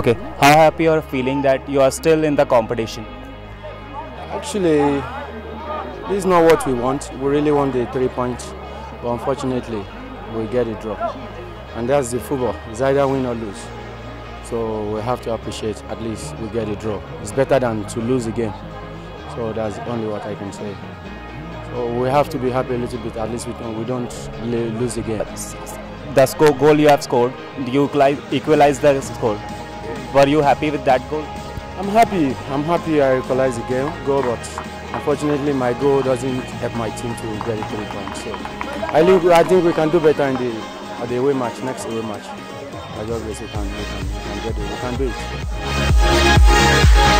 Okay, how happy you are feeling that you are still in the competition? Actually, this is not what we want. We really want the three points, but unfortunately, we get a draw. And that's the football. It's either win or lose. So we have to appreciate at least we get a draw. It's better than to lose again. So that's only what I can say. So we have to be happy a little bit. At least we don't, we don't lose again. The score goal you have scored, do you equalize the score. Were you happy with that goal? I'm happy. I'm happy I equalized the game goal, but unfortunately my goal doesn't help my team to get the three points. So I think I think we can do better in the uh, the away match, next away match. I just we can we can, we can get it. We can do it.